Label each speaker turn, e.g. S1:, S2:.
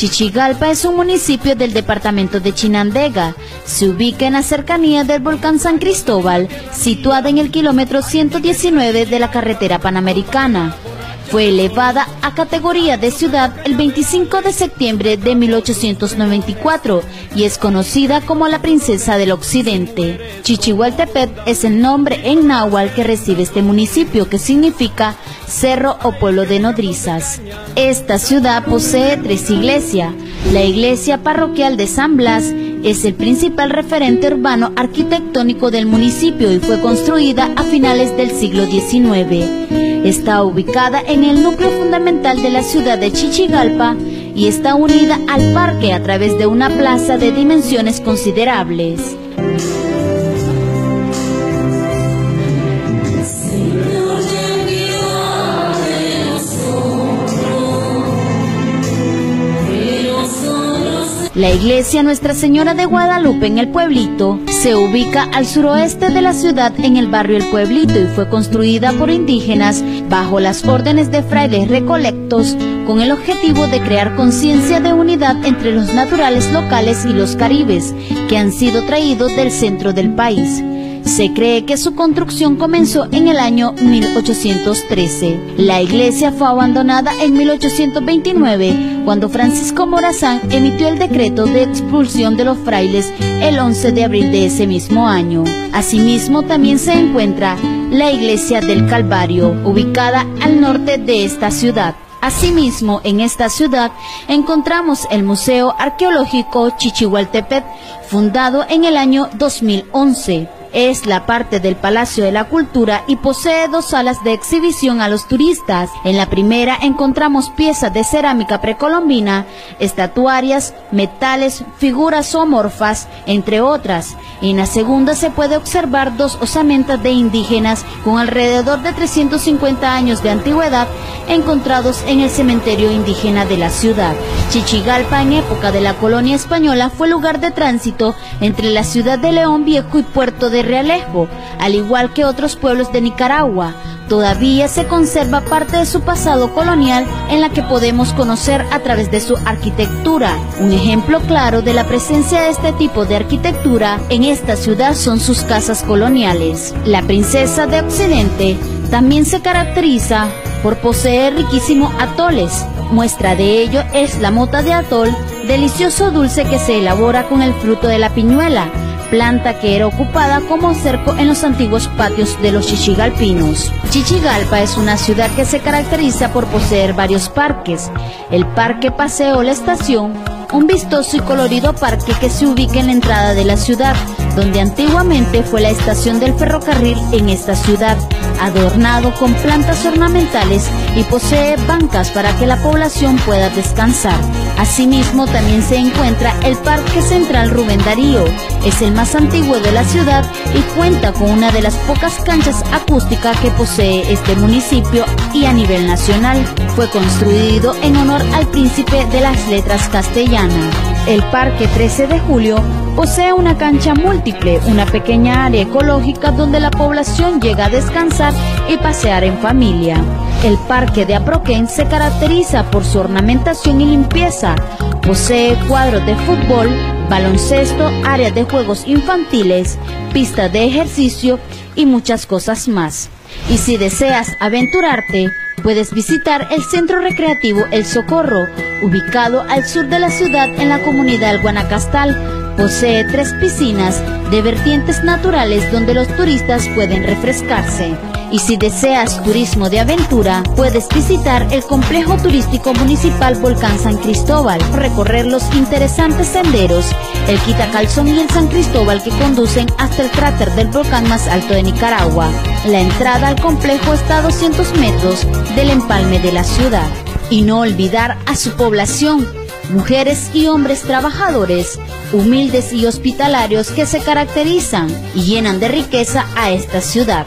S1: Chichigalpa es un municipio del departamento de Chinandega. Se ubica en la cercanía del volcán San Cristóbal, situada en el kilómetro 119 de la carretera panamericana. Fue elevada a categoría de ciudad el 25 de septiembre de 1894 y es conocida como la princesa del occidente. Chichihualtepet es el nombre en náhuatl que recibe este municipio que significa cerro o pueblo de nodrizas. Esta ciudad posee tres iglesias. La iglesia parroquial de San Blas es el principal referente urbano arquitectónico del municipio y fue construida a finales del siglo XIX. Está ubicada en el núcleo fundamental de la ciudad de Chichigalpa y está unida al parque a través de una plaza de dimensiones considerables. La iglesia Nuestra Señora de Guadalupe en el pueblito se ubica al suroeste de la ciudad en el barrio El Pueblito y fue construida por indígenas bajo las órdenes de frailes recolectos con el objetivo de crear conciencia de unidad entre los naturales locales y los caribes que han sido traídos del centro del país. Se cree que su construcción comenzó en el año 1813. La iglesia fue abandonada en 1829 cuando Francisco Morazán emitió el decreto de expulsión de los frailes el 11 de abril de ese mismo año. Asimismo también se encuentra la iglesia del Calvario, ubicada al norte de esta ciudad. Asimismo, en esta ciudad encontramos el Museo Arqueológico Chichihualtepet, fundado en el año 2011. Es la parte del Palacio de la Cultura y posee dos salas de exhibición a los turistas. En la primera encontramos piezas de cerámica precolombina, estatuarias, metales, figuras zoomorfas, entre otras. En la segunda se puede observar dos osamentas de indígenas con alrededor de 350 años de antigüedad encontrados en el cementerio indígena de la ciudad. Chichigalpa en época de la colonia española fue lugar de tránsito entre la ciudad de León Viejo y Puerto de Realejo, al igual que otros pueblos de Nicaragua. Todavía se conserva parte de su pasado colonial en la que podemos conocer a través de su arquitectura. Un ejemplo claro de la presencia de este tipo de arquitectura en esta ciudad son sus casas coloniales. La princesa de Occidente también se caracteriza por poseer riquísimos atoles. Muestra de ello es la mota de atol, delicioso dulce que se elabora con el fruto de la piñuela planta que era ocupada como cerco en los antiguos patios de los chichigalpinos. Chichigalpa es una ciudad que se caracteriza por poseer varios parques. El Parque Paseo La Estación, un vistoso y colorido parque que se ubica en la entrada de la ciudad, donde antiguamente fue la estación del ferrocarril en esta ciudad, adornado con plantas ornamentales y posee bancas para que la población pueda descansar. Asimismo, también se encuentra el Parque Central Rubén Darío. Es el más antiguo de la ciudad y cuenta con una de las pocas canchas acústicas que posee este municipio y a nivel nacional. Fue construido en honor al príncipe de las letras castellanas. El Parque 13 de Julio posee una cancha múltiple, una pequeña área ecológica donde la población llega a descansar y pasear en familia. El Parque de Aproquén se caracteriza por su ornamentación y limpieza. Posee cuadros de fútbol, baloncesto, áreas de juegos infantiles, pistas de ejercicio y muchas cosas más. Y si deseas aventurarte, puedes visitar el Centro Recreativo El Socorro, ubicado al sur de la ciudad en la comunidad Guanacastal. Posee tres piscinas de vertientes naturales donde los turistas pueden refrescarse. Y si deseas turismo de aventura, puedes visitar el complejo turístico municipal Volcán San Cristóbal, recorrer los interesantes senderos, el Quitacalzón y el San Cristóbal que conducen hasta el cráter del volcán más alto de Nicaragua. La entrada al complejo está a 200 metros del empalme de la ciudad. Y no olvidar a su población, mujeres y hombres trabajadores, humildes y hospitalarios que se caracterizan y llenan de riqueza a esta ciudad.